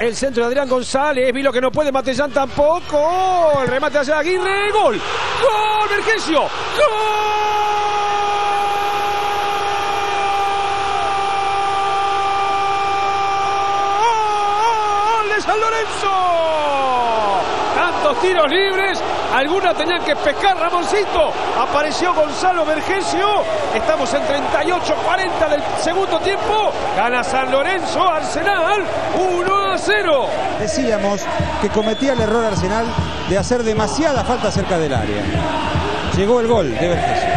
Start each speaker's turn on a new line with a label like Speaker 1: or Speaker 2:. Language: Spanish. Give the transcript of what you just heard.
Speaker 1: El centro de Adrián González. Vi lo que no puede Matellán tampoco. El remate hacia Aguirre. Gol. Gol, Vergesio. Gol de San Lorenzo. Tantos tiros libres. Algunas tenían que pescar Ramoncito. Apareció Gonzalo Vergesio. Estamos en 38-40 del segundo tiempo. Gana San Lorenzo, Arsenal 1 a 0.
Speaker 2: Decíamos que cometía el error Arsenal de hacer demasiada falta cerca del área. Llegó el gol de.